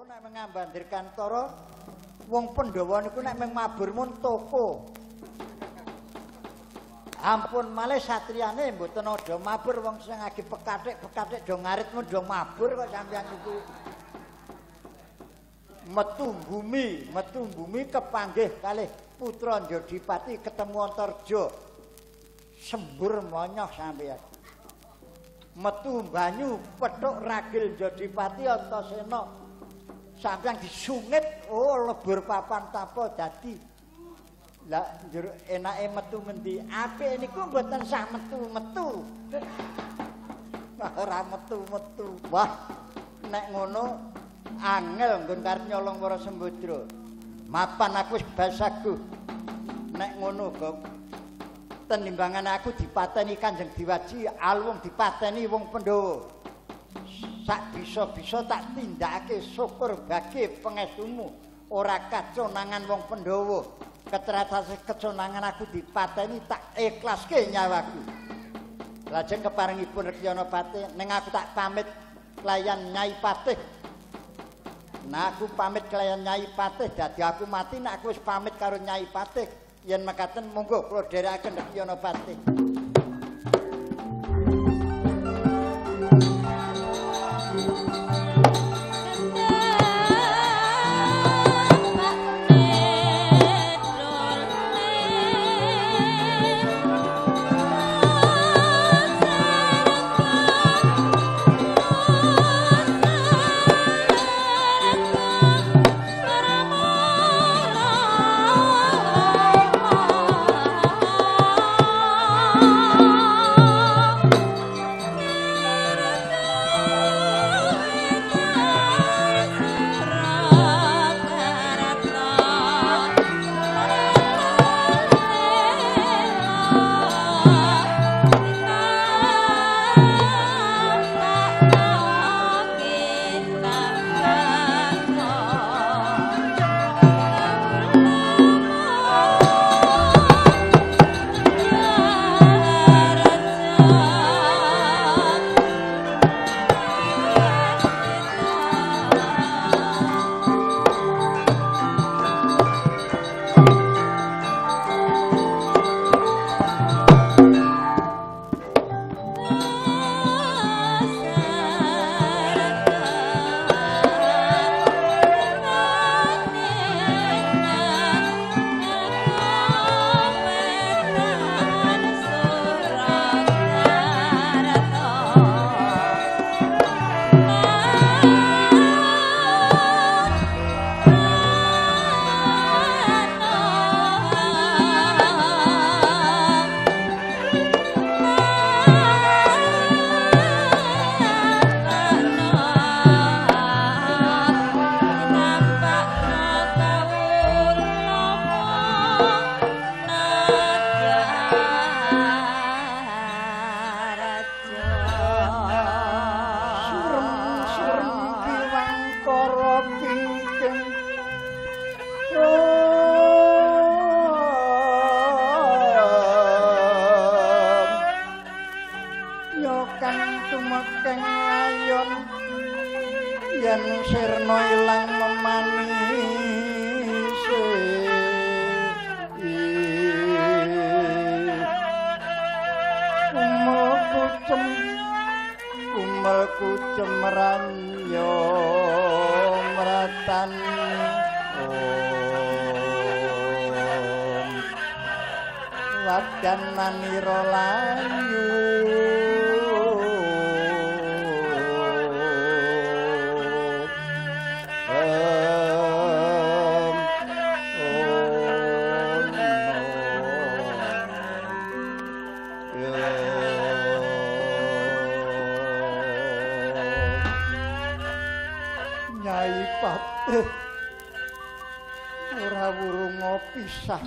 Pandhawa nek mengambandir kantara wong Pandhawa niku nek mung mabur mun toko. Ampun malih satriyane mboten ada mabur wong sing lagi pekathik-pekathik do ngarit mun do mabur kok sampeyan niku. Metu bumi, metu bumi kepanggih kalih putra Jodipati ketemu Antarja. Sembur monyoh sampeyan. Metu banyu petuk ragil Jodipati Antasena. Sampeyan disungit, oh lebur papan tapa dadi Lah njur enake metu ngendi? Apik niku mboten sah metu-metu. Ora metu-metu. Wah, nek ngono angel nggon karep nyolong para sembodra. Mapan aku wis basaguh. Nek ngono kok tenimbangan aku dipateni Kanjeng Diwaji, alung dipateni wong Pandhawa. Sak bisa-bisa tak tindakake syukur bagi pengestumu ora kaconangan wong Pandhawa. keteratase keconangan aku dipateni tak ikhlaske nyawaku. Lajeng keparingipun Rekyana Patih ning aku tak pamit kelayan Nyai Patih. Nah aku pamit kelayan Nyai Patih dadi aku mati nek aku wis pamit karo Nyai Patih. Yen mekaten monggo kula dherekaken Rekyana Patih.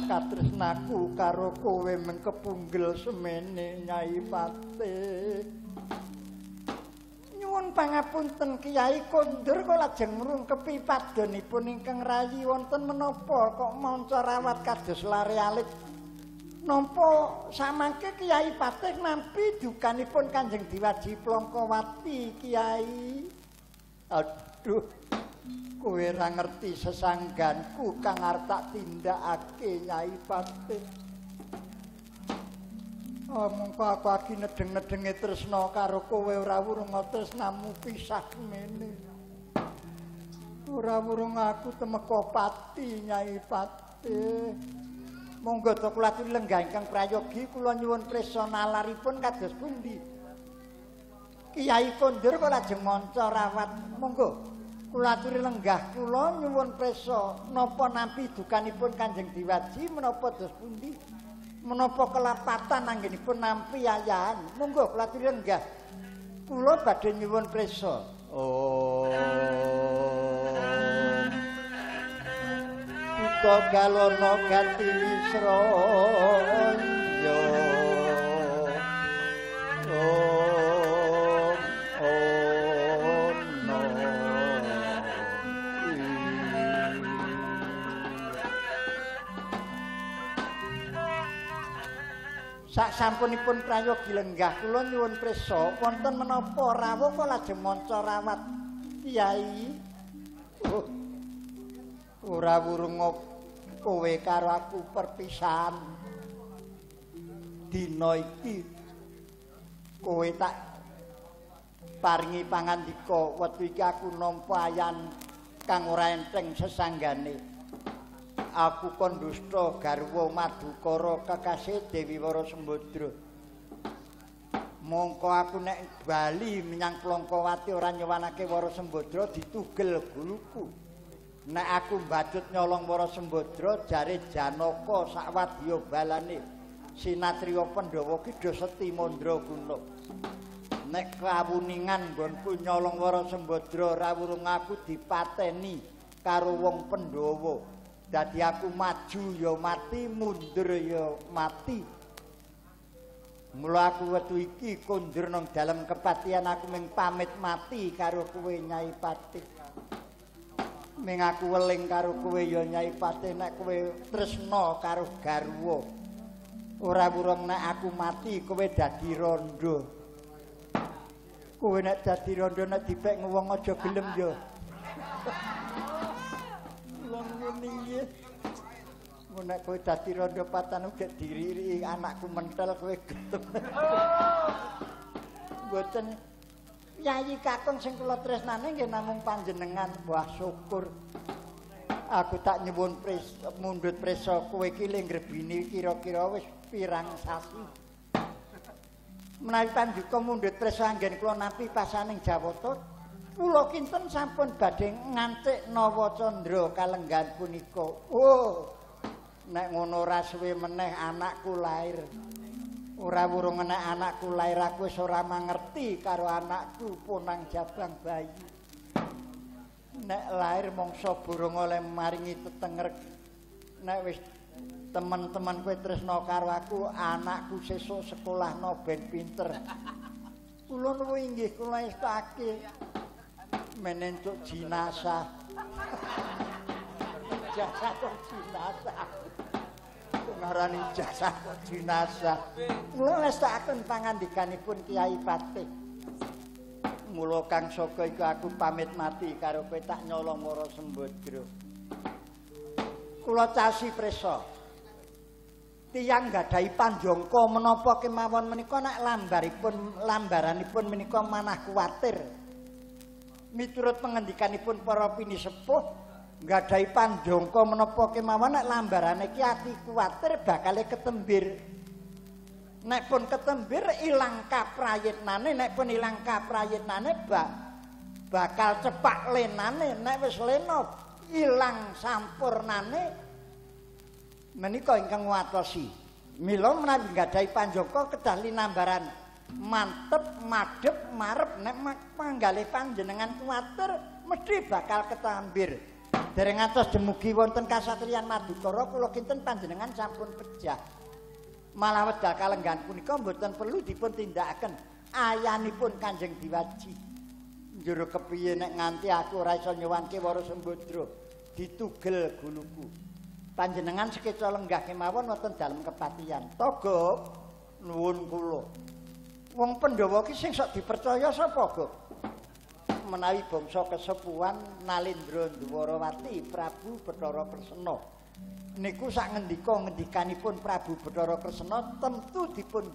Katresnaku karo kowe men kepunggel semene Nyai Patih. Nyuwun pangapunten Kiai kondur kok lajeng ngrungkepi padonipun ingkang rayi wonten menapa kok manca rawat kados lare alit. Nampa samangke Kiai Patih nampi dukanipun Kanjeng Diwaji Plongkowati Kiai. Aduh. Kowe ora ngerti sesangganku kang arep tak tindakake Nyai Patih. Omong kok aku lagi nedeng-nedenge tresna karo kowe ora wurung tresnamu pisah mene. Ora wurung aku temeka pati Nyai Patih. Monggo to kula aturi lenggah ingkang prayogi kula nyuwun prisa nalaripun kados pundi. Kiai Kondur kok lajeng manca rawat. Monggo kula aturi lenggah kula nyuwun prisa napa nampi dukanipun Kanjeng Diwaji menapa dos pundi? menapa kelapatan anggenipun nampi ayahan? Monggo kula lenggah. Kula badhe nyuwun prisa oh Buka galono ganti wisra yo sak sampunipun prayogi lenggah kula nyuwun prisa wonten menapa rawuh kok lajeng manca rawat Kyai oh, ora wurung kowe karo aku perpisahan. Dina iki kowe tak paringi pangandika wektu iki aku nampa ayan kang ora enteng sesanggane aku kon dusta garwa madukara kekasih Dewi Wara Sembadra. Mongko aku nek bali menyang Plongkowati ora nyewanake Wara Sembadra ditugel guluku. Nek aku mbadut nyolong Wara Sembadra jare Janaka sakwadya balane sinatriya Pandhawa ki do seti mandra guna. Nek kawuningan nggonku nyolong Wara Sembadra rawurung aku dipateni karo wong Pandhawa. Dadi aku maju ya mati mundur ya mati. Mula aku wetu iki kondur nang dalam kepatian aku ming pamit mati karo kowe Nyai Patih ming aku weling karo kowe ya Nyai Patih nek kowe tresna karo garwa. Ora burung nek aku mati kowe dadi rondo. Kowe nek dadi rondo nek dipek wong aja gelem ya muni nek kowe dadi rondo patan uga diriri anakku mentel kowe getem. Mboten. Yayi kakung sing kula tresnane nggih namung panjenengan. Wah syukur. Aku tak nyuwun pres mundhut preso kowe iki lenggrebini kira-kira wis pirang sasi. Menawi panjuka mundhut preso anggen kula nampi pasaning jawata Kula kinten sampun badhe ngantik Nawa Candra kalenggan punika. Oh. Nek ngono ora suwe meneh anakku lair. Ora wurung enek anakku lair aku wis ora mangerti karo anakku punang jabang bayi. Nek lair mongso burung oleh maringi tetenger. Nek wis teman-teman kowe tresna karo aku, anakku sesuk sekolah no ben pinter. Kula nuwun inggih kula estake. Menentuk jinazah. jasa kok jinazah. Ngarani jasa kok jinazah. Mula lestakaken pangandikanipun Kiai Patih. Mula Kang Saka iku aku pamit mati karo kowe tak nyolong Wara Sembadra. Kula casi presa. Tiyang gadhahi panjangka menapa kemawon menika nek lambaripun lambaranipun menika manah kuwatir. Miturut pengendikanipun para pinisepuh nggadahi panjangka menapa kemawon nek lambarane iki ati kuwatir bakal ketembir. Nek pun ketembir ilang kaprayitnane nek pun ilang kaprayitnane bak bakal cepak lenane nek wis lena ilang sampurnane. Menika ingkang watosi mila menawi nggadahi panjangka kedah linambaran mantep madep marep nek panggale panjenengan kuwatir mesti bakal ketambir. Dereng atos demugi wonten kasatriyan madukara kula kinten panjenengan sampun pejah. Malah wedal kalenggan punika mboten perlu dipun tindakaken ayanipun Kanjeng Diwaji. Njero kepiye nek nganti aku ora iso nyuwanke Wara Sembadra ditugel guluku panjenengan sekeca lenggah kemawon wonten dalem kepatian togo nuwun kula Wong Pandhawa ki sing sok dipercaya sapa, Gok? menawi bangsa kesepuhan Nalindra Dwarawati Prabu Bathara Kresna. Niku sak ngendika ngendikanipun Prabu Bathara Kresna tentu dipun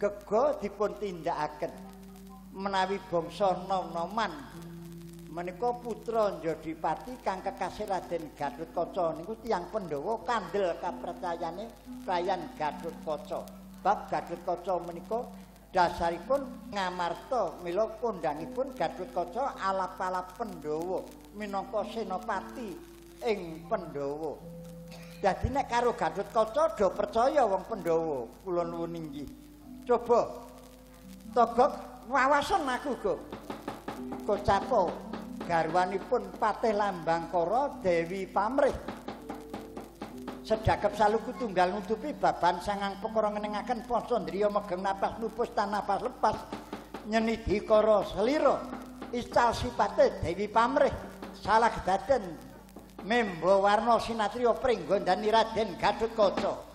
gega dipun tindakaken. Menawi bangsa nom-noman menika putra Jodipati kang kekasih Raden Gatotkaca niku tiyang Pandhawa kandel kapercayane kayan Gatotkaca bab Gatotkaca menika dasaripun ngamarta mila kondangipun Gatotkaca alap-alap Pandhawa minangka senopati ing Pandhawa. Dadi nek karo Gatotkaca do percaya wong Pandhawa kula nuwun inggih. Coba. Togok wawasan aku go. Kocapo garwanipun Patih Lambangkara Dewi Pamrih. Sedakep saluku tunggal nutupi baban sangang perkara ngenengaken Pasandriya megeng napas nupus tan napas lepas nyenidi kara selira iscal sipate Dewi Pamrih salah kedaden membo warna sinatriya pringgondani Raden Gatotkaca.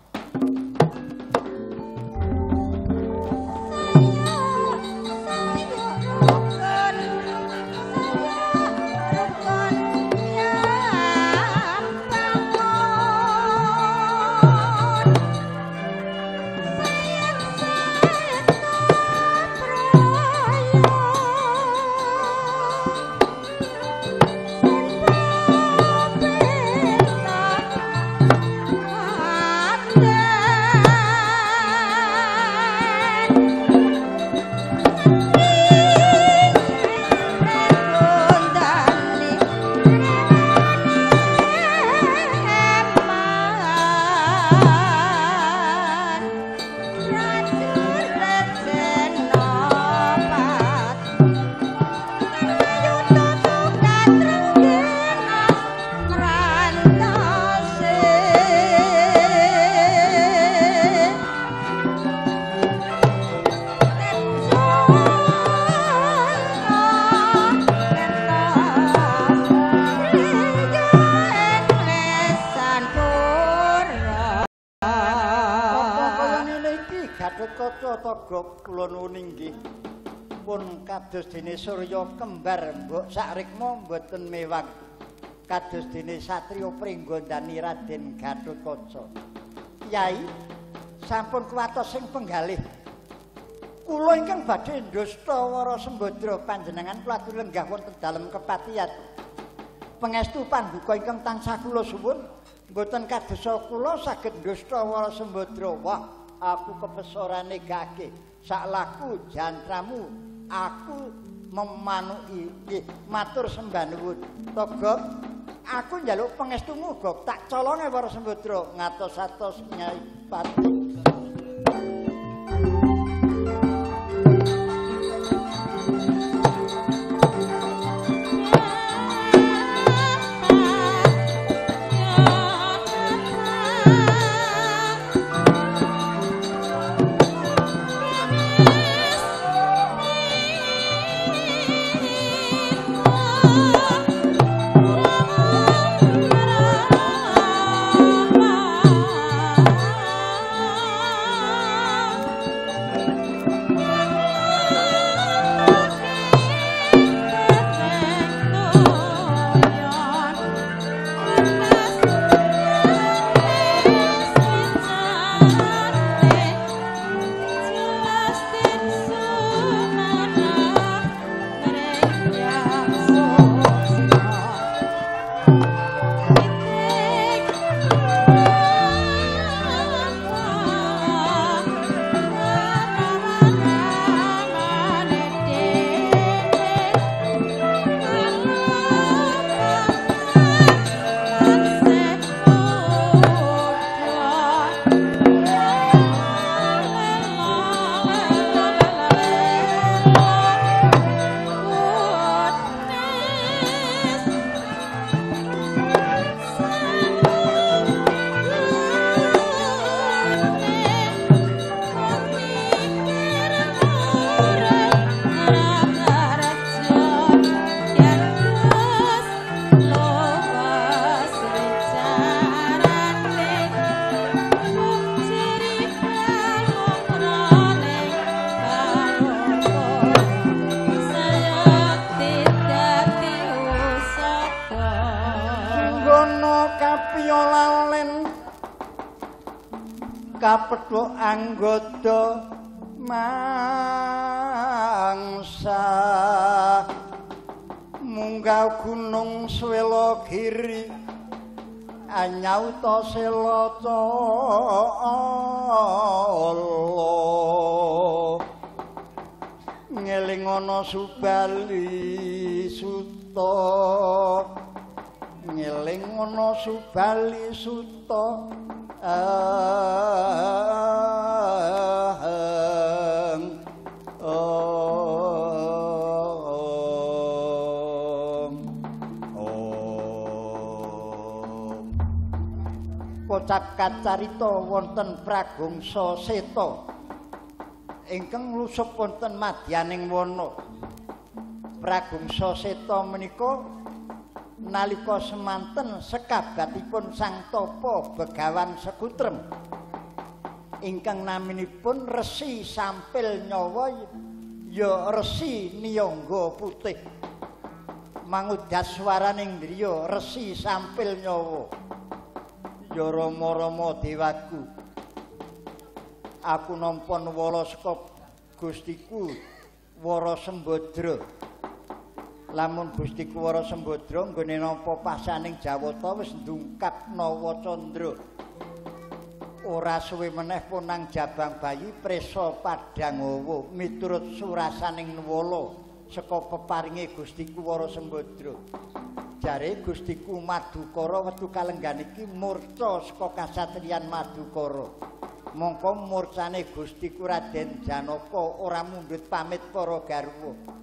Kados dene Surya kembar mbok sakrikma mboten mewah kados dene satriya pringgondani Raden Gatotkaca. Yai sampun kuwatos sing penggalih. Kula ingkang badhe ndosta wara sembadra panjenengan kula lenggah wonten dalem kepatihan. Pangestu panduka ingkang tansah kula suwun mboten kadosa kula saged ndosta wara sembadra wah aku kepesorane gage sak laku jantramu aku memanuki nggih matur sembah nuwun. Togo aku njaluk pangestumu gok tak colonge para sembodra ngatos-atos nyai pati anggota mangsa. Munggah gunung swela giri anyauta selata ngeling ana subali suta. Ngeling ana subali suta. Aheng kocap kacarita wonten pragungsa seta. Ingkang lusup wonten madyaning wana pragungsa seta menika nalika semanten sekabatipun sang topo begawan sekutrem. Ingkang naminipun resi sampil nyawa ya resi niyangga putih. Mangudas swaraning griya resi sampil nyawa ya rama-rama dewaku. Aku nampa nuwala saka gustiku Wara Sembadra lamun Gusti Kuwara Sembadra nggone nampa pasaning Jawata wis ndungkap Nawa Candra. Ora suwe meneh punang jabang bayi presa Padangawa miturut surasaning nuwala saka peparinge Gusti Kuwara Sembadra. Jare Gustiku Madukara wetu kalenggan iki murca saka kasatriyan Madukara. Mongko murcane Gustiku Raden Janaka ora mundhut pamit para garwa.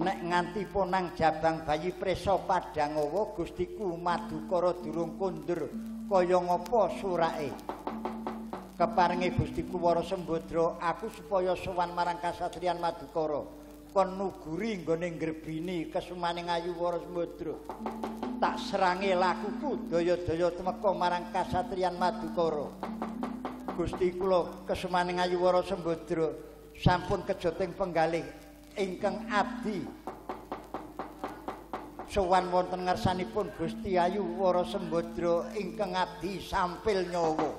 nek nganti ponang jabang bayi presa padangawa gustiku madukara durung kundur kaya ngapa surake keparinge gustiku wara sembodra aku supaya sowan marang kasatriyan madukara kon nuguri nggone ngrebini kesumaning ayu wara sembodra tak serange lakuku daya-daya temeka marang kasatriyan madukara. Gusti kula kesumaning ayu wara sembodra sampun kejoting penggalih ingkang abdi. Sowan wonten ngarsanipun Gusti Ayu Wara Sembadra ingkang abdi sampil nyawa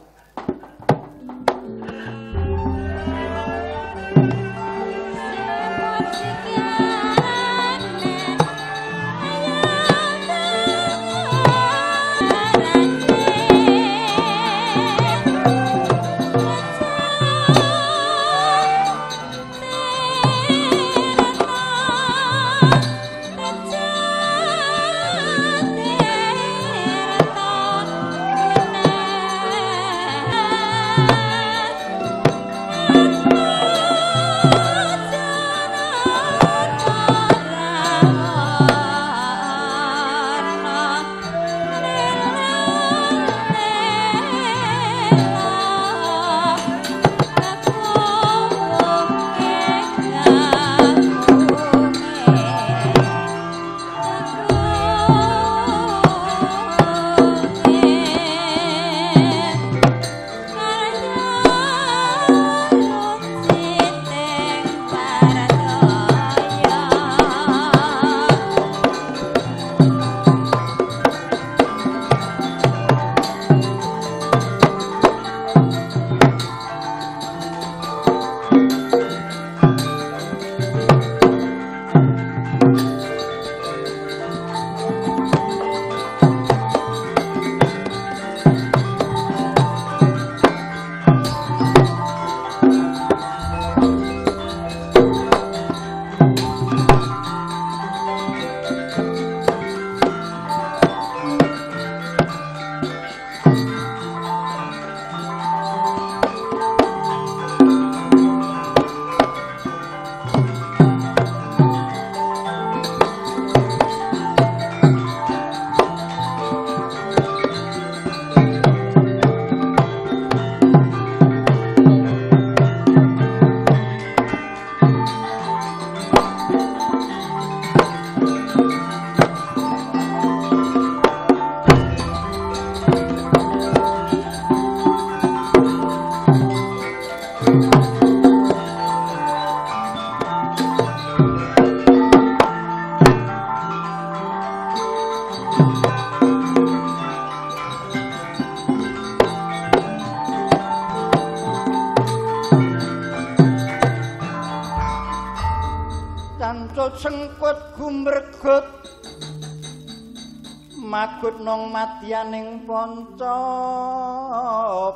magut nong matyaning panca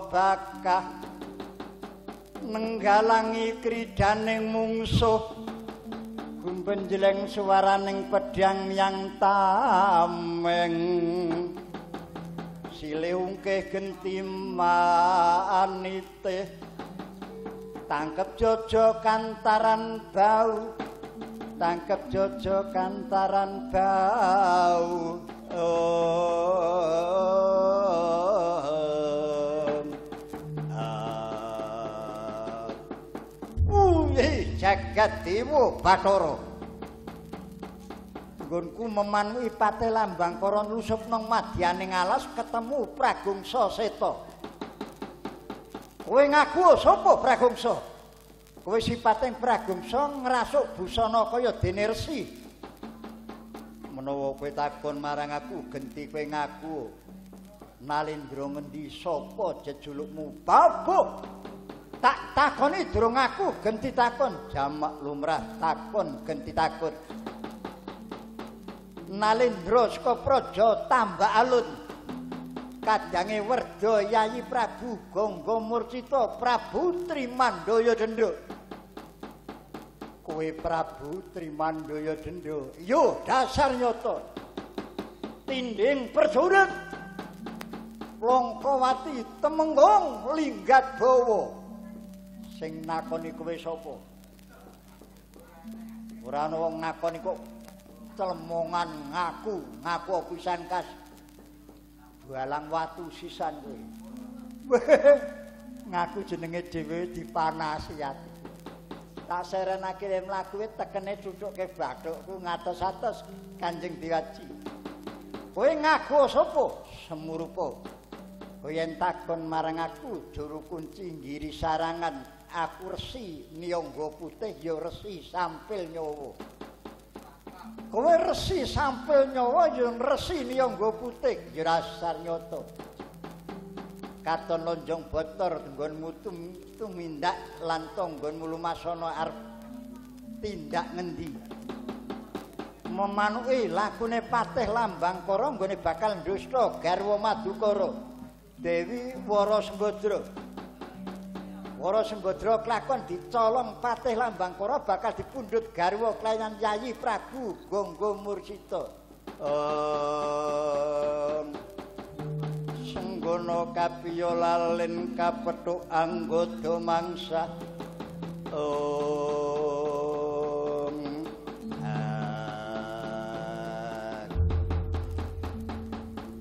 bakah. Nenggalangi kridaning mungsuh. Gumbenjleng suwaraning pedhang yang tameng. Sile ungkeh genti manite. Tangkep jojo kantaran bau. Tangkep jojo kantaran bau dewa bathara. Nggonku memanwi pate lambang para nusup nang madyaning alas ketemu pragungsa seta. Kowe ngaku sapa pragungsa? Kowe sipating pragungsa ngrasuk busana kaya dene resi menawa kowe takon marang aku genti kowe ngaku. Nalindra ngendi sapa jejulukmu? Babuk! Tak takoni durung aku genti takon. Jamak lumrah takon genti takut Nalindra saka praja tambah alun. Kadange werda Yayi Prabu Gangga Murcita Prabu Trimandaya Dendra kowe Prabu Trimandaya Dendra yo dasar nyata tinding perjurit Longkowati temenggung linggat bawa sing nakoni kowe sapa? Ora ana wong nakoni kok celemongan ngaku, ngaku pisan kas. Balang watu sisan kowe. ngaku jenenge dhewe dipanasi ati. Tak serenake mlaku tekene cucuke bathukku ngatos-atos Kanjeng Diwaji. Kowe ngaku sapa? Semurupa. Kowe takon marang aku juru kunci ngiri sarangan aku resi niyangga putih ya resi sampil nyawa. Kowe resi sampil nyawa ya resi niyangga putih ya rasar nyata. Katon lonjong botor nggonmu tumindak lan tanggonmu lumasana arep tindak ngendi? Memanuki lakune patih lambang para nggone bakal ndusta garwa Madukara. Dewi Wara Sembadra. Para Sembadra klakon dicolong patih lambang para bakal dipundhut garwa kelayan Yayi Prabu Gangga Mursita. Om Senggono kapiyo lalen kapethuk anggota mangsa. Om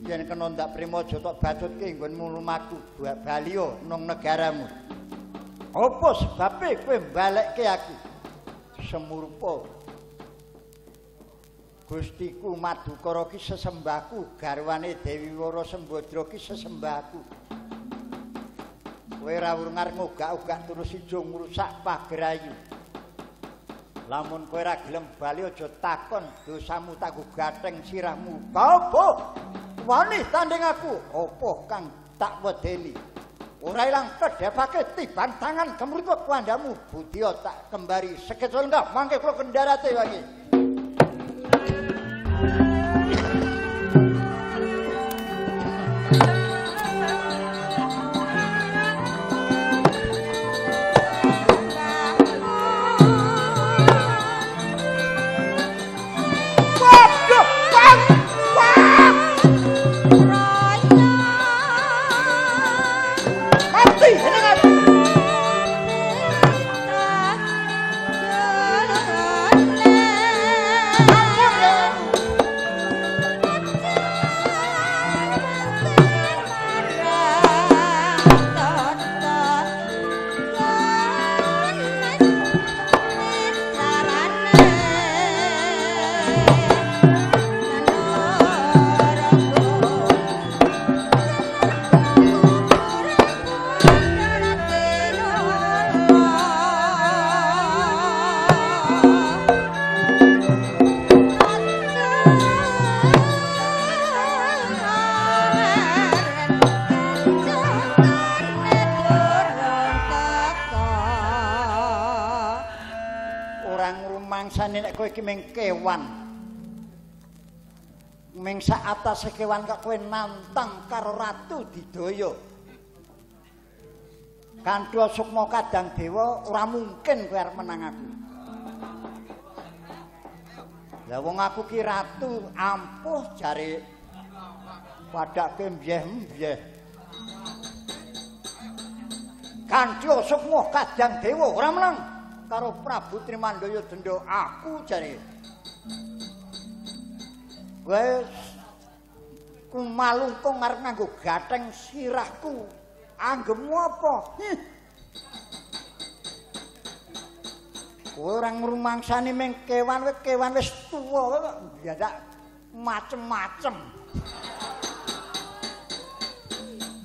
Yen kena ndak primojo tok batutke nggonmu lumaku baliyo nang negaramu. Apa sebabe kowe mbalekke aku? Semurpa. Gustiku Madukara ki sesembahku, garwane Dewi Wara Sembadra ki sesembahku. Kowe ora urungar ngogak-ogak terus ijo ngrusak pagerayu. Lamun kowe ora gelem bali aja takon dosamu tak gatheng sirahmu. Apa? Wani tanding aku. Apa kang tak wedeni? ora ilang kedhepake tiban tangan kemriput kuandamu budya tak kembari sekecul enggak mangke kula kendarate wae Atase kewan kok kowe nantang karo ratu didaya. Kanthi sukma kadang dewa ora mungkin kowe arep menang aku. Lah wong aku ki ratu ampuh jare padake mbyeh-mbyeh. Kanthi sukma kadang dewa ora menang. karo Prabu Trimandaya Denda aku jare. Wes kumalungkung arep nganggo gatheng sirahku. Anggemu apa? Kowe ora ngrumangsani ming kewan wis kewan wis tuwa kok biasa macem-macem.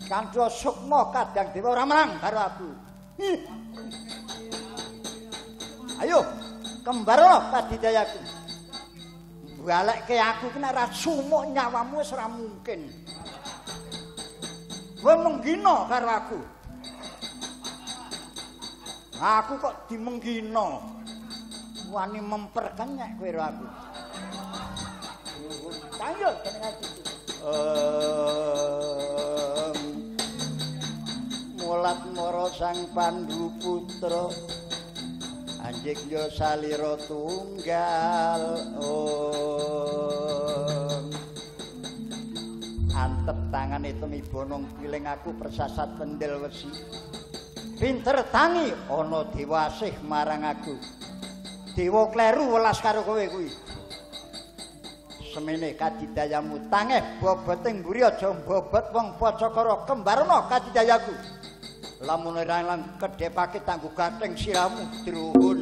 Kanca sukma kadang dewa ora menang karo aku. Ayo, kembarono padidayaku. Balekke aku ki nek ora sumuk nyawamu wis ora mungkin. Kowe menggina karo aku. Aku kok dimenggina. Wani memperkenyek kowe karo aku. Ayo jeneng aku. Mulat mara sang Pandu putra. Anjing yo salira tunggal oh antep tangane temibonong piling aku persasat pendel wesi. Pinter tangi ana dewa asih marang aku. Dewa kleru welas karo kowe kuwi. Semene kadidayamu tangeh boboting mburi aja bobot wong pacakara kembarna kadidayaku. Lamun ora lan kedhepake tangguh gatheng siramu druhun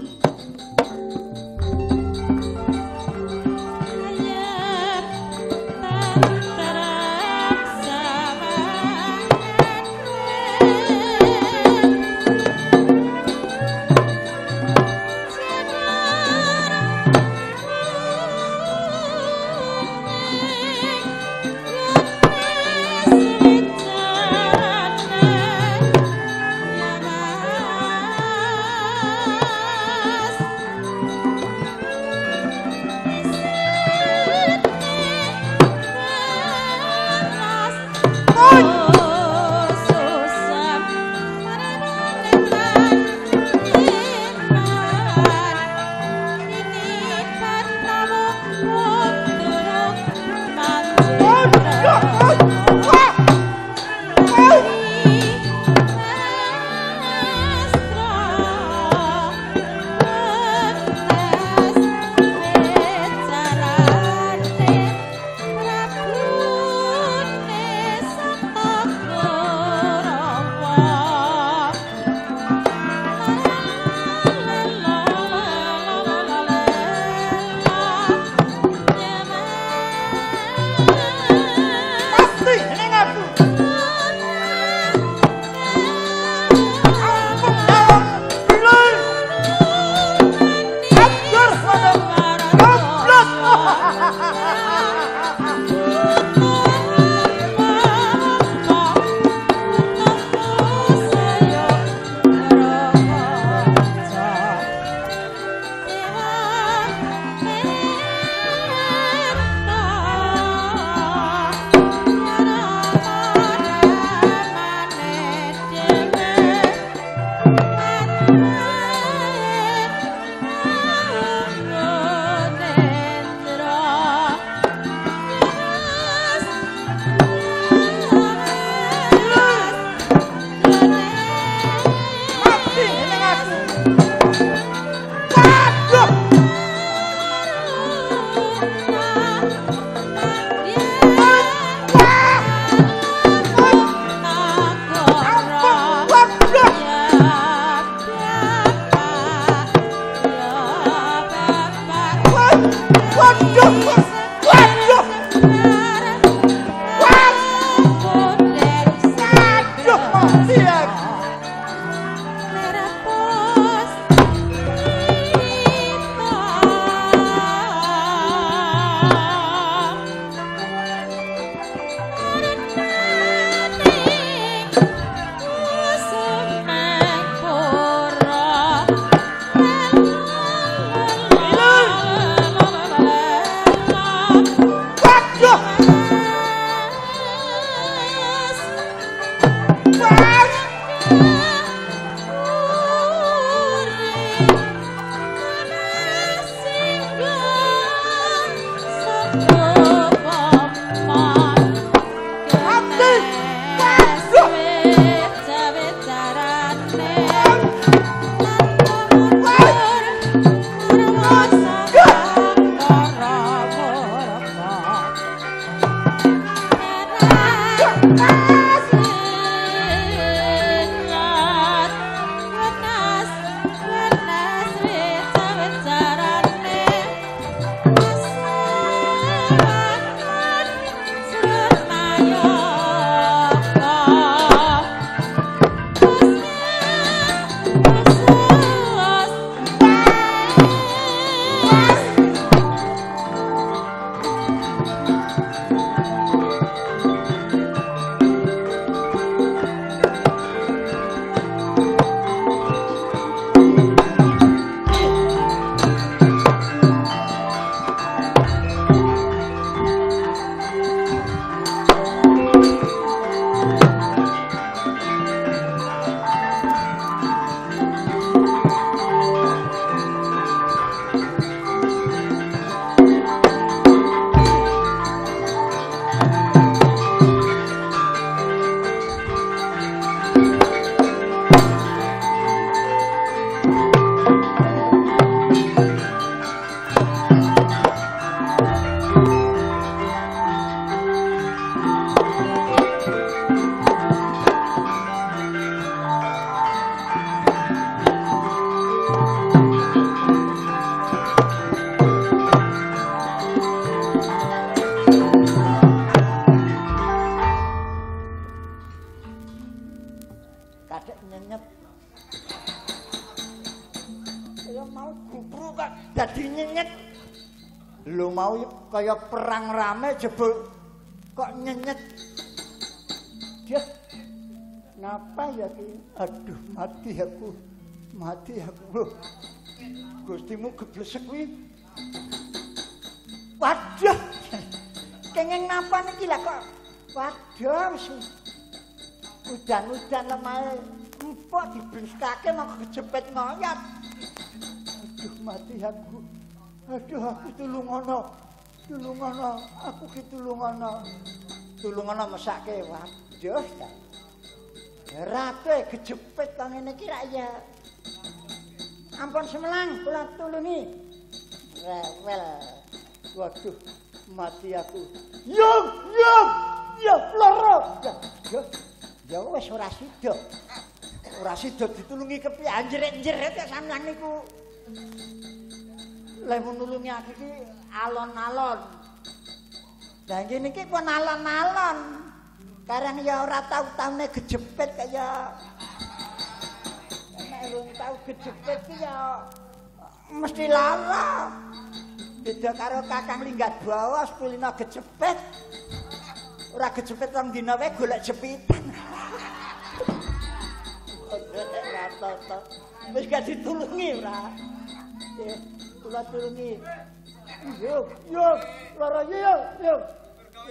jebul kok nyenyet. Dia Napa ya ki? Aduh, mati aku. Mati aku. Gustimu geblesek kuwi. Waduh. Kenging napa niki lah kok? Waduh, udan-udan lemah empok dibleskake mau kejepit ngoyot. Aduh, mati aku. Aduh, aku tulungono. Tulungono, aku ki tulungono. Tulungono mesake waduh. Rate kejepit kok ngene iki rak ya. Ampun semelang kula tulungi. Rewel. Waduh, mati aku. Yo, yo, yo, loro. Yo, yo wis ora sida. Ora sida ditulungi kepi anjret-anjret ya sampeyan niku. Lah nulungi aku iki alon-alon. Lah iki pun alon-alon. Karang ya ora tau taune kejepit kaya Nek urung tau kejepit ki ya mesti lara. Beda karo Kakang Linggat Bawa sepulina kejepit. Ora kejepit rong dina wae golek jepitan. Wis gak ditulungi ora. Kula tulungi. Yo, yo, lara yo, yo.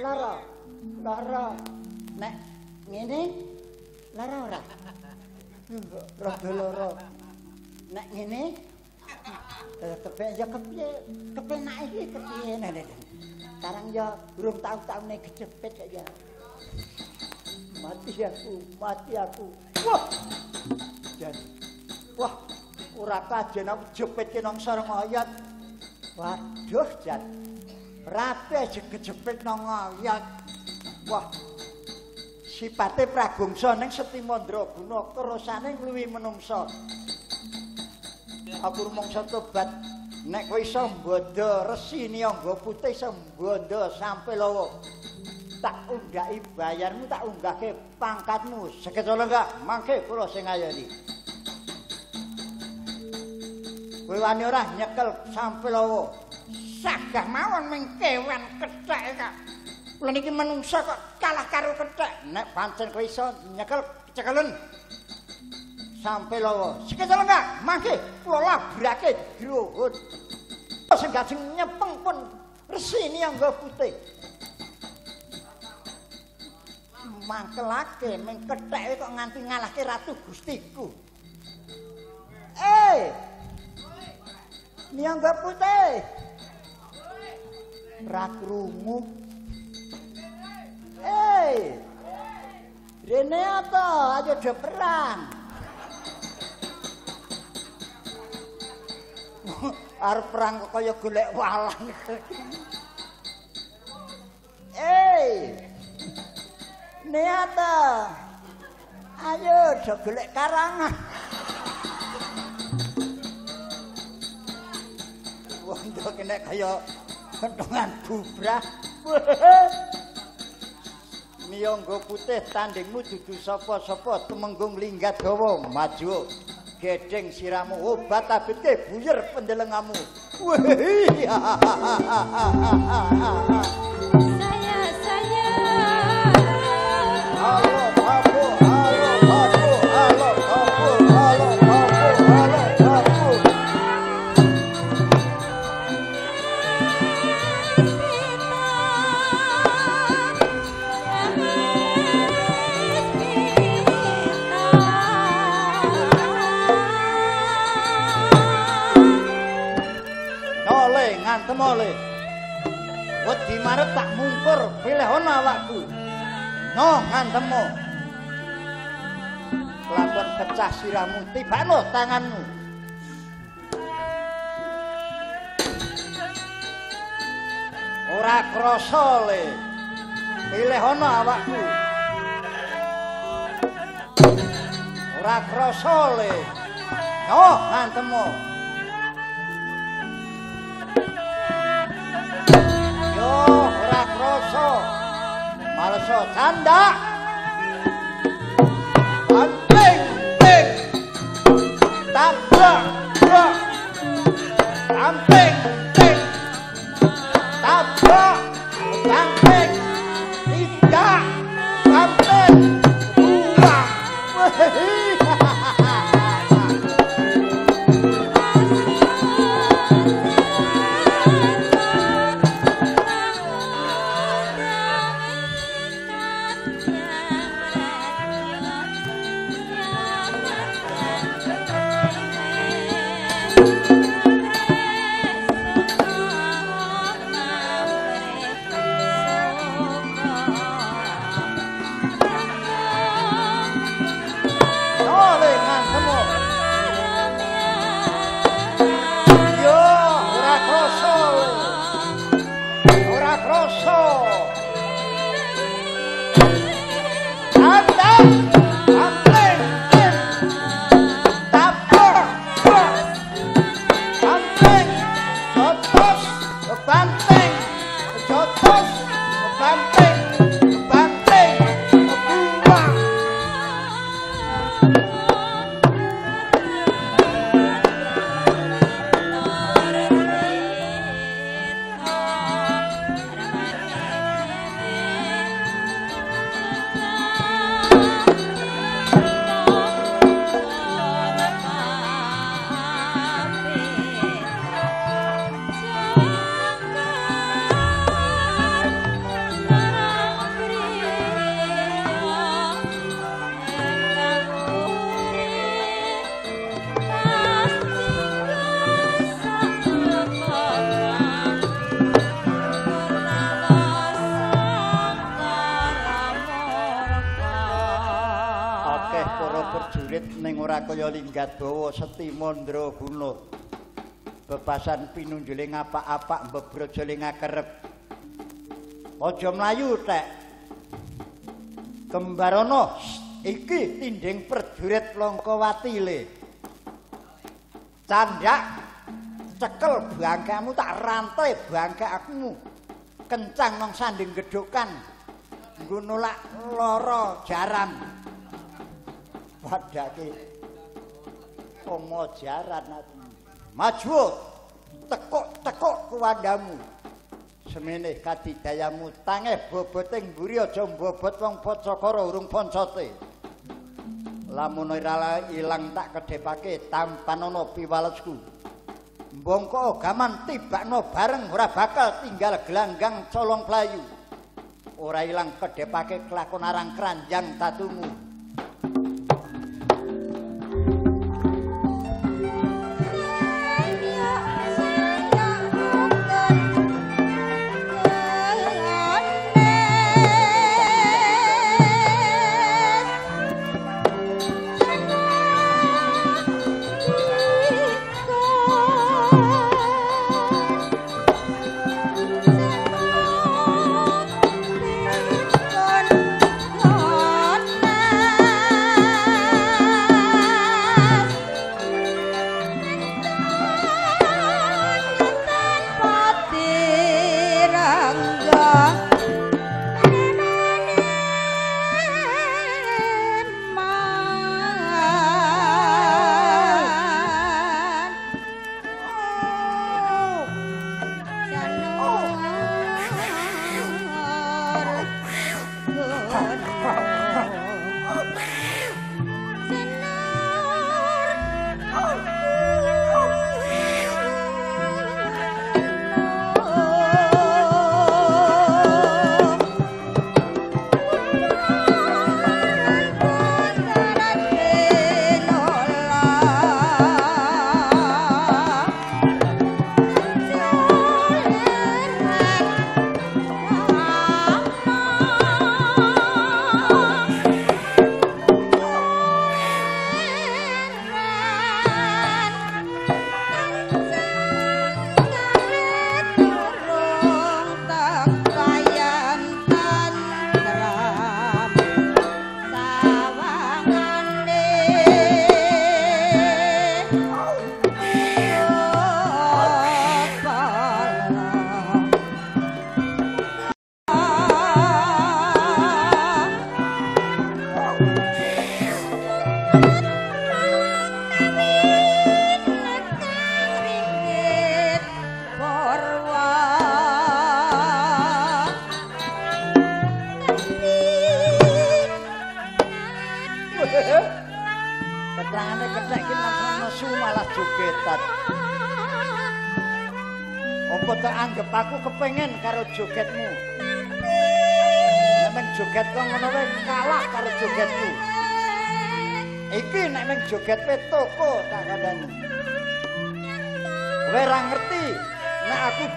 Lara. Lara. Nek ngene lara ora? Rada lara. Nek ngene kepen ya kepiye? Kepenak iki kepiye nene. Sekarang ya urung tau-taune kecepet ya. Mati aku, mati aku. Wah. Jan. Wah, ora kajen aku jepitke nang sareng ayat. Waduh, Jan. Rape kejepit nang ayat. Wah. Sipate pragungsa ning Setimandra Guna kerosane ngluwi menungsa. aku rumangsa tobat nek kowe iso mbodo resi niyangga putih iso mbodo sampe lawa tak undhaki bayarmu tak unggahke pangkatmu sekecolo enggak mangke kula sing ayani kowe wani ora nyekel sampe lawa sagah mawon mengkewan kethek kak kula niki menungsa kok kalah karo kethek nek pancen kowe iso nyekel cekelen sampai lawa. Sekecil enggak, mangke kula labrake drohot. Sing gajeng nyepeng pun resini yang nggo putih. Mangkelake ming ketheke kok nganti ngalahke ratu Gustiku. Eh. Niang putih. Ra krungu. Eh. Rene apa? Ayo do perang. arep perang kok kaya golek walang. Eh. Niata. Ayo do golek karangan. Wong do kene kaya kentongan bubrah. Miyangga putih tandingmu dudu sapa-sapa temenggung linggat dawa maju. gedeng siramu obat abetke buyer pendelengamu saya ana awakku. No ngantemu. Lakon pecah siramu tibano tanganmu. Ora krasa le. Pilih ana awakku. Ora krasa le. No ngantemu. so canda anting. Ting tabrak tabrak. Anting ting tabrak tabrak. Bawa seti mandra guna. Bebasan pinunjule ngapak-apak mbebrojole ngakerep. Aja mlayu tek. Kembarono iki tinding prajurit Langkawati le. Candak cekel bangkamu tak rantai bangkamu. Kencang nang sanding gedhokan. Nggo nolak lara jaran. Padake Komo jaran ati. Maju tekuk-tekuk kuwandamu. Semene kadidayamu tangeh boboting mburi aja mbobot wong Pacakara urung poncote. Lamun ora ilang tak kedhepake tampan ana piwalesku. Mbongko gaman tibakno bareng ora bakal tinggal gelanggang colong playu. Ora ilang kedhepake kelakon arang keranjang tatumu.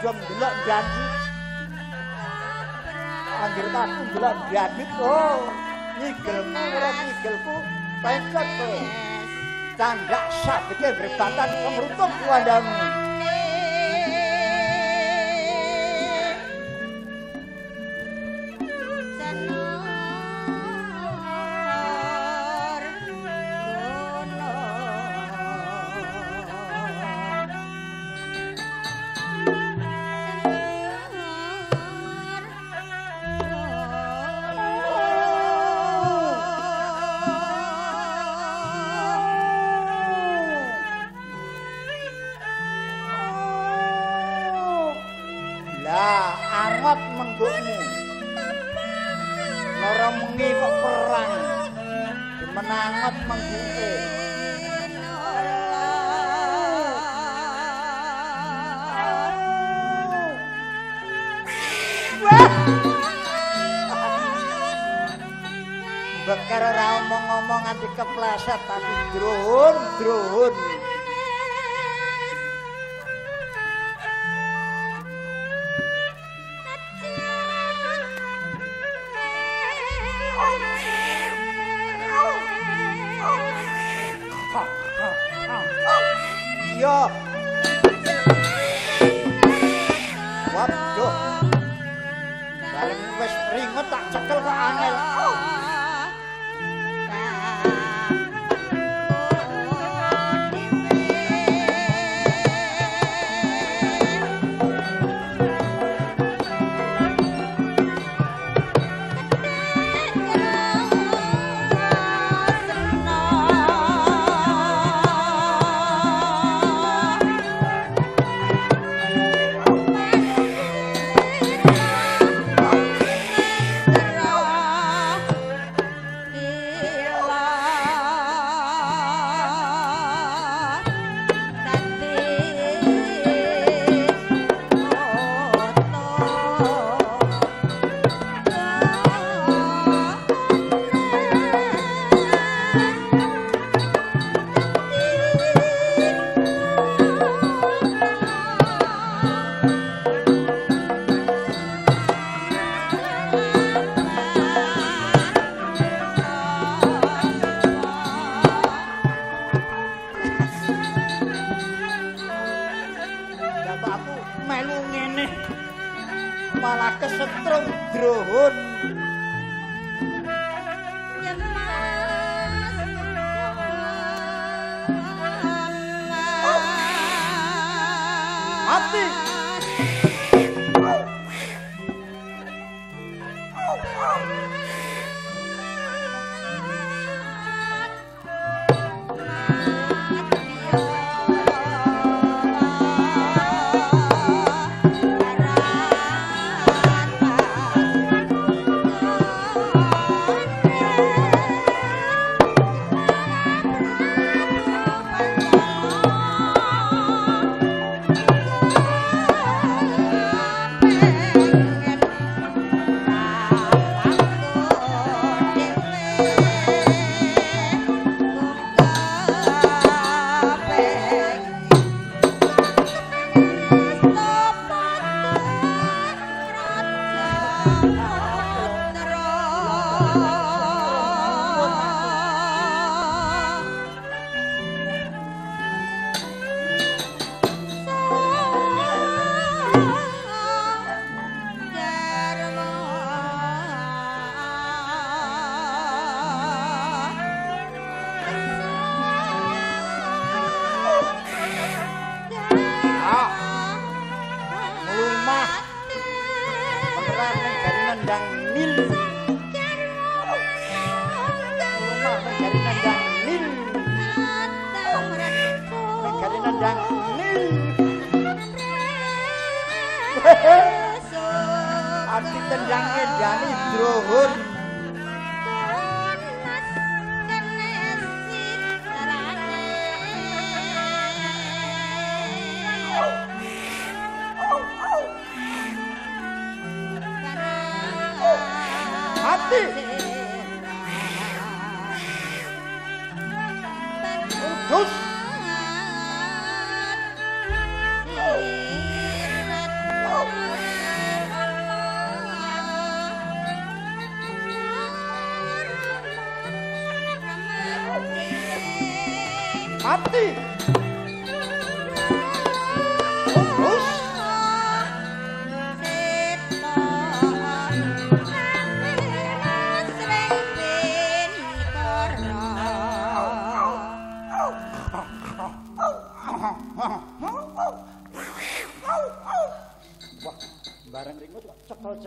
Do ndelok janji. Anggir aku ndelok janji oh, nyigelku ora nyigelku pengkot kowe. Tandak sabike berbatan pengrutung kuandamu. Nganti kepleset tapi drun, drun. Waduh. Bareng wis ringet tak cekel kok angel.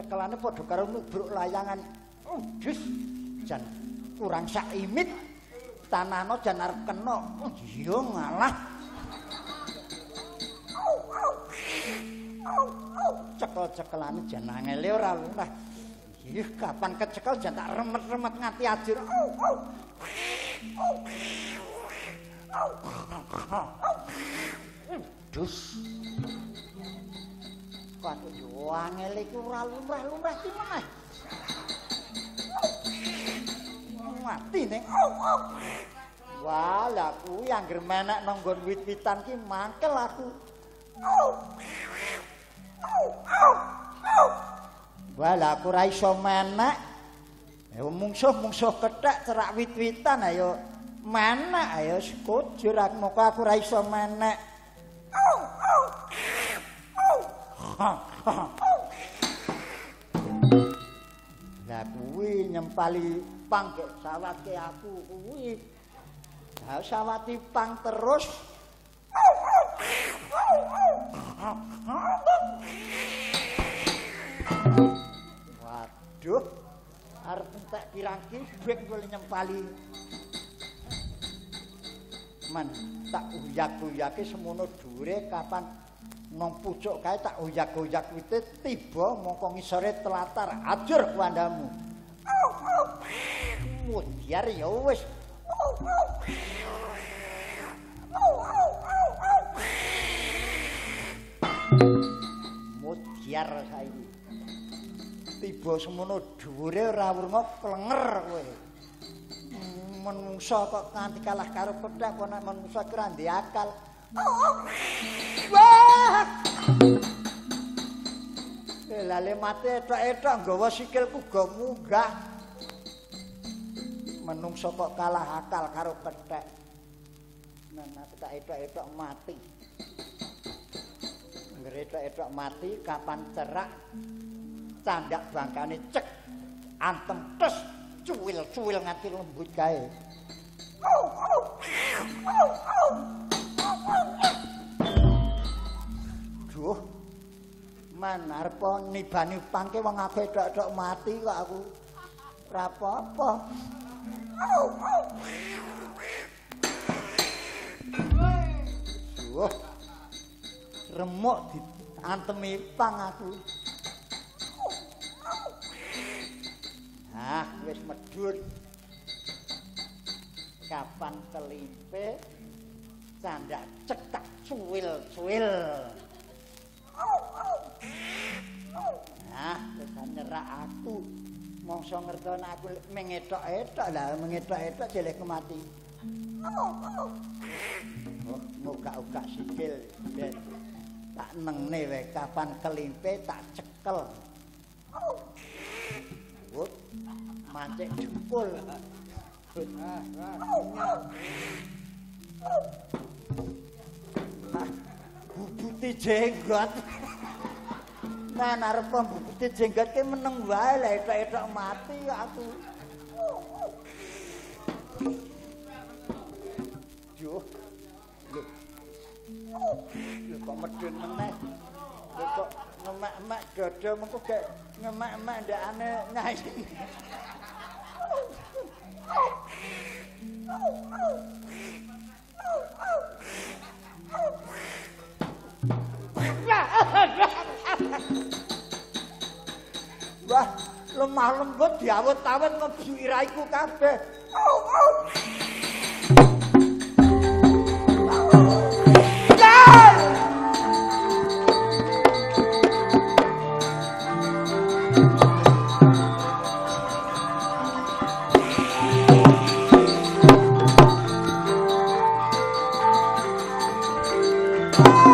Kok cekel-cekelane padha karo nubruk layangan. Udus. Jan kurang sak imit. Tanahno jan arep kena. Oh, Iya ngalah. Cekel-cekelane jan angele ora lunah. Ih, kapan kecekel jan tak remet-remet nganti ajur. Dus. Kok yo angel iku ora lumrah-lumrah ki meneh. Mati ning. Wah, lah kuwi anggere menek nang nggon wit-witan ki mangkel aku. Wah, aku ora iso menek. Ya mungsuh-mungsuh kethek cerak wit-witan ayo Menek ayo sekujur aku moko aku ora iso menek. Lah kuwi nyempali pang kek sawate aku kuwi. Lah sawati pang terus. Waduh. Arep entek pirang-ki bek kula nyempali. Man, tak uyak-uyake semono dhuwure kapan nang pucuk kae tak uyak-uyak wite tiba mongko ngisore telatar ajur kuandamu. Mudyar ya wis. Mudyar saiki. Tiba semono dhuwure ora wurma klenger kowe. Menungsa kok nganti kalah karo pedhak kok nek menungsa ki ora ndek akal. Lale mate etok-etok nggawa sikilku go munggah. Menungso kok kalah akal karo kethek. Nah, nek tak etok-etok mati. Ngretok-etok mati kapan cerak candak bangkane cek antem tes cuwil-cuwil nganti lembut kae. Duh. Man arep nibani pangke wong aku tok-tok mati kok aku. Ora apa-apa. Duh. Remuk diantemi pang aku. Ah, wis medhun. Kapan kelimpe candak cetak cuwil-cuwil. Nah, wis nyerak aku. Mongso ngertono aku mengetok-etok lah, mengetok-etok jelek mati. Oh, muka-uka sikil. Ben. Tak nengne wae kapan kelimpe tak cekel. Oh, mancik jempol. Ah, ah, jenggot. Nah, arep bubuti jenggot ki meneng wae lah etok-etok mati aku. Yo. Lho. Lho kok medun meneh. Lho kok ngemak-emak dodo mengko gek ngemak-emak ndakane nyai. Wah, lemah lembut diawet-awet ngebu iraiku kabeh. Senjata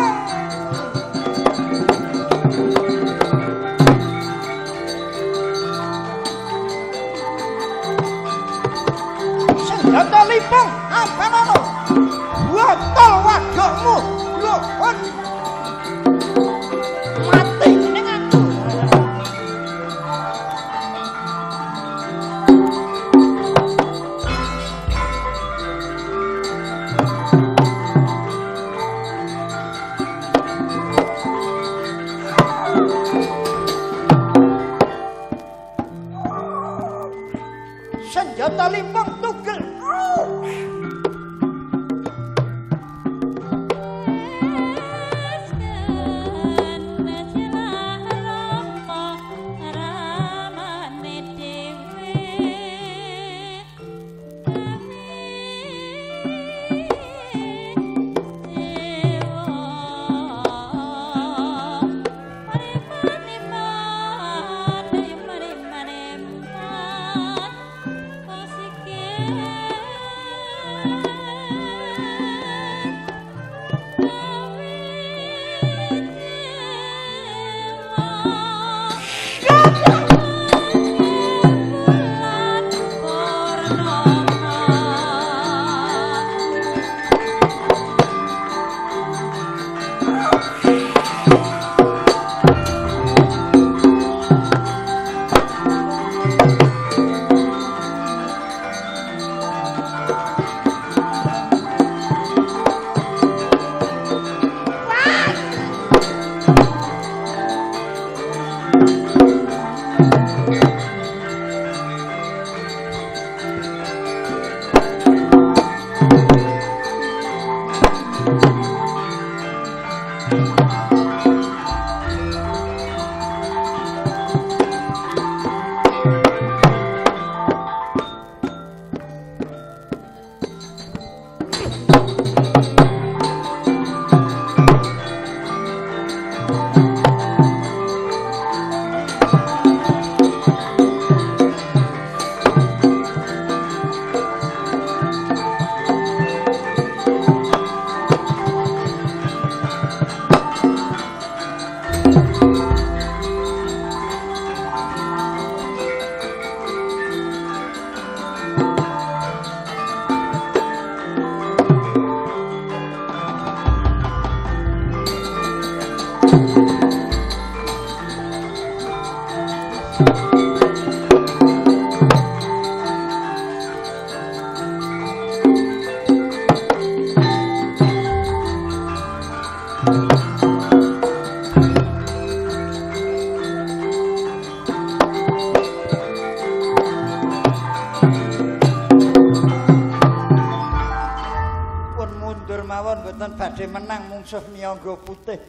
Putih.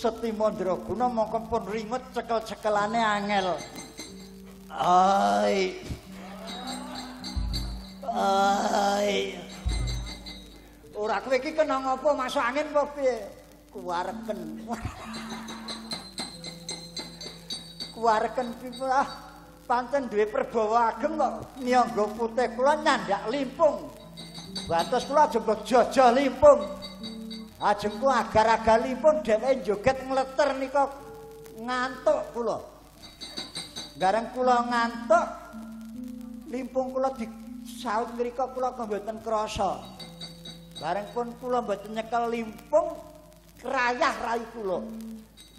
Seti Mandraguna mongko pun ringet cekel-cekelane angel. Ai. Ai. Ora kowe iki kena ngopo masuk angin apa piye? Kuwareken. Kuwareken piye ah pancen duwe perbawa ageng kok Niyangga Putih kula nyandak limpung. Batos kula jebok jojo limpung. Ajengku agar-agar limpung dheweke joget ngleter nika ngantuk kula. Gareng kula ngantuk limpung kula disaut mriku kula kok mboten krasa. Bareng pun kula mboten nyekel limpung krayah rai kula.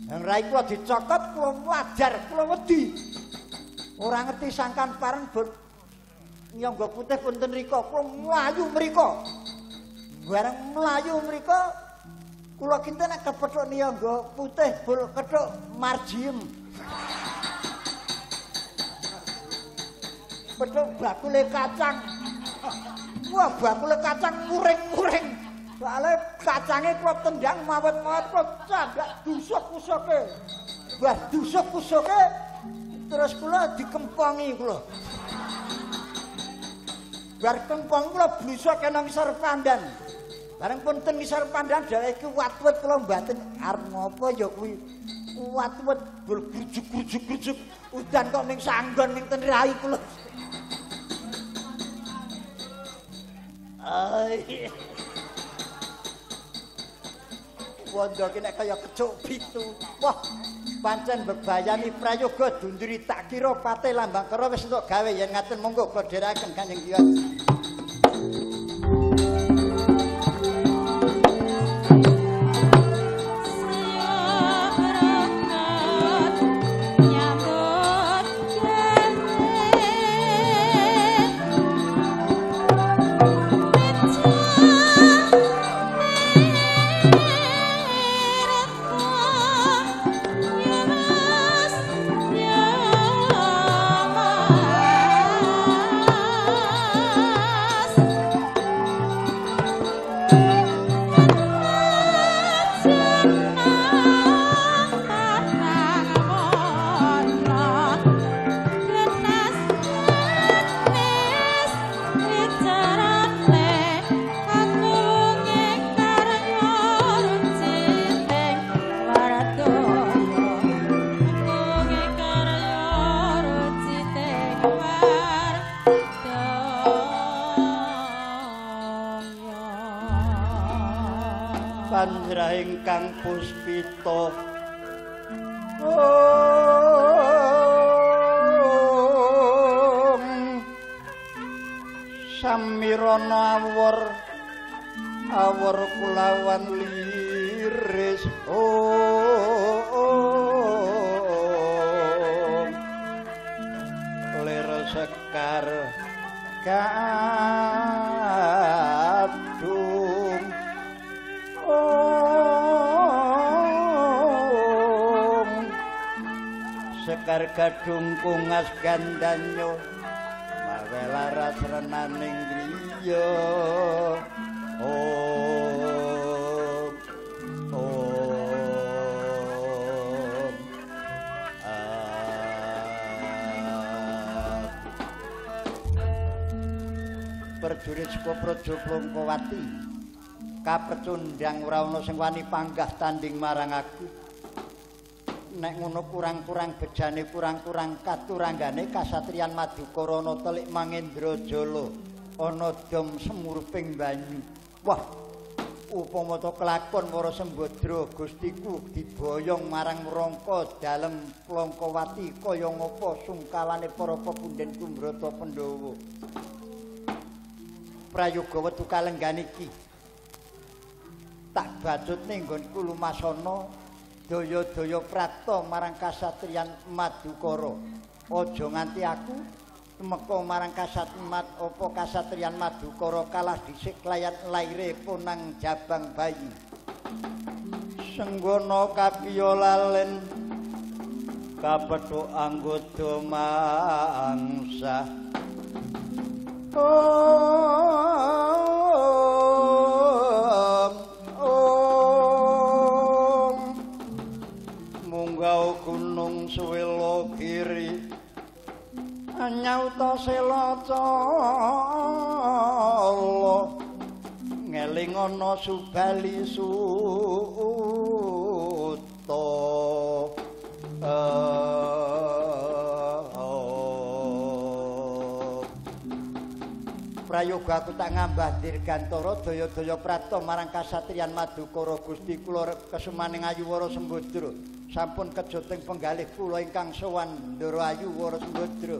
Yang rai kula dicokot kula wajar kula wedi. Ora ngerti sangkan pareng bon nyangga putih punten rika kula mlayu mriko. Bareng mlayu mriko kula kinten nek kepethuk nyangga putih bul kethuk marjiem. Pethuk bakule kacang. Wah, bakule kacang muring-muring. Soale kacange kula tendang mawet-mawet kok cagak dusuk-usuke. Wah, dusuk-usuke terus kula dikempongi kula. Bar kempong kula blusuk kena ngisor pandan. Bareng pun ten ngisor pandan dheweke iki watwet kula mbaten arep ngopo ya kuwi. Watwet bul grujuk-grujuk-grujuk udan kok ning sanggon ning ten rai kula. Ai. Ki nek kaya kecuk pitu. Wah, pancen bebayani prayoga dunduri tak kira pate lambang karo wis entuk gawe yen ngaten monggo godheraken Kanjeng Kiai. Lir sekar. Kadung. Sekar gadung kungas gandanyo mawe laras renaning griya. Oh perjurit saka praja Plongkowati kapecundang ora ana sing wani panggah tanding marang aku. Nek ngono kurang-kurang bejane kurang-kurang katuranggane kasatriyan Madukara ana telik Mangendrajala ana dom semurping banyu. Wah upama to kelakon para sembadra Gustiku diboyong marang rangka dalem Plongkowati kaya ngapa sungkalane para pepunden Kumbrata Pandhawa prayoga wetu kalenggan iki tak bacut ning nggonku lumasana daya-daya prapta marang kasatriyan Madukara. Aja nganti aku temeka marang kasatmat apa kasatriyan Madukara kalah dhisik layan laire punang jabang bayi. Senggana kapiya lalen kapethuk anggota mangsa. Om Om. Munggah gunung suwela kiri anyauta selaca Allah ngelingana Subali suto. uh... prayoga aku tak ngambah dirgantara daya-daya prata marang kasatriyan Madukara Gusti kula kesumaning Ayuwara Sembadra sampun kejoting penggalih kula ingkang sowan Ndara Ayuwara Sembadra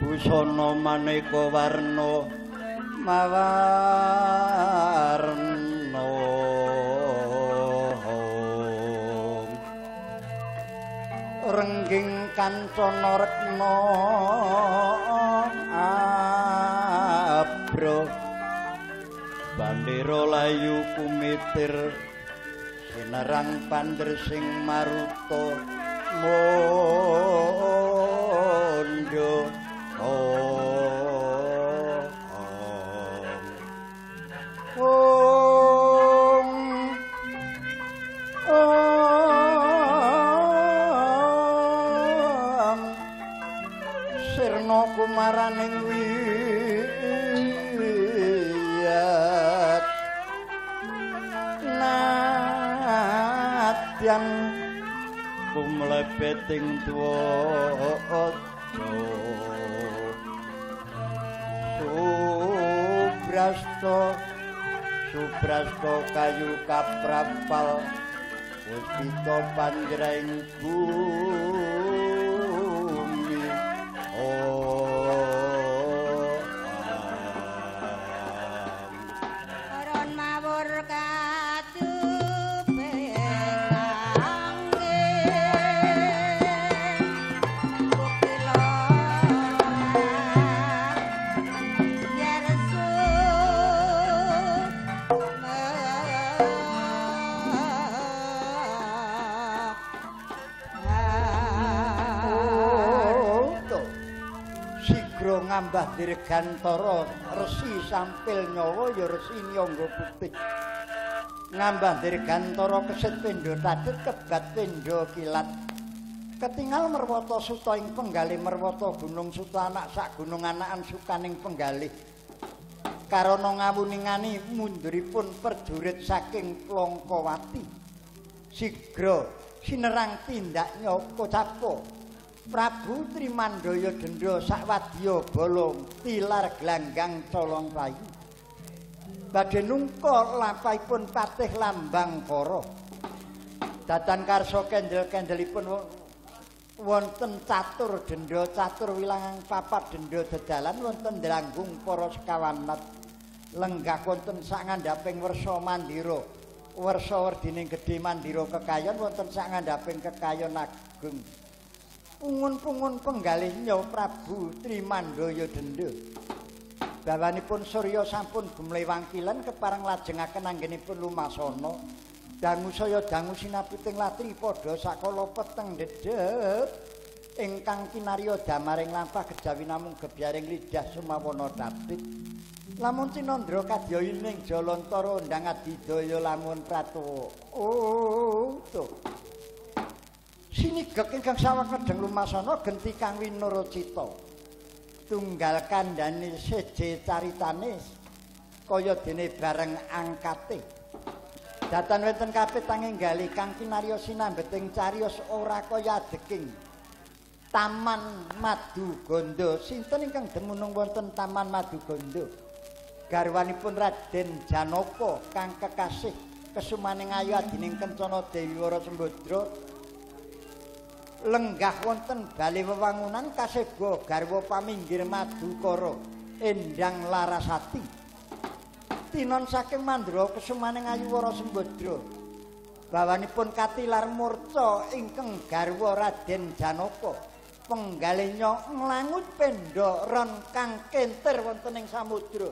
busana maneka warna mawarna. Rengging kancana rekna abro bandera layu kumitir sinerang pandher sing maruta mondo kumlebeting tuwa Subrasto Subrasto kayu kaprapal Puspito panjraing bumi dirgantara resi sampil nyawa ya resi nyangga putih. Ngambah dirgantara kesit pindha tadet kebat pindha kilat. Ketingal merwata suta ing penggalih merwata gunung suta anak sak gunung anakan sukaning penggalih. Karana ngawuningani munduripun perjurit saking Langkawati. Sigra sinerang tindaknya kocapa Prabu Trimandaya Dendra sakwadya bala tilar glanggang colong payu. Badhe nungka lampahipun patih lambang para. Datan karsa kendel-kendelipun wonten catur dendha catur wilangan papat dendha dedalan wonten dranggung para sekawanat lenggah wonten sak ngandhaping wersa mandira wersa werdining gedhe mandira kekayon wonten sak ngandhaping kekayon agung pungun-pungun penggalihnya Prabu Trimandaya Dendha. Bawanipun Surya sampun gumle wangkilan kepareng lajengaken anggenipun lumasana. Dangu saya dangu sinapiting latri padha sakala peteng dedep ingkang kinarya damaring lampah kejawi namung gebyaring lidah sumawana datit lamun cinandra kadyayining jalantara ndang adidaya lamun pratu oh tuh sinigek ingkang sawang kedeng lumasana genti kang winuracita. Tunggal kandhane seje caritane kaya dene bareng angkate. Datan wonten kapit tanginggali kang kinarya sinambeting cariyos ora kaya adeking Taman Madu Gondo sinten ingkang demunung wonten Taman Madu Gondo garwanipun Raden Janaka kang kekasih kesumaning ayu adining Kencana Dewi Wara Sembadra lenggah wonten bali wewangunan kaseba garwa paminggir Madukara Endang Larasati. Tinon saking Mandra kesumaning ayu Wara Sembadra. Bawanipun katilar murca ingkang garwa Raden Janaka. Penggalihnya nglangut pendha ron kang kenter wonten ing samudra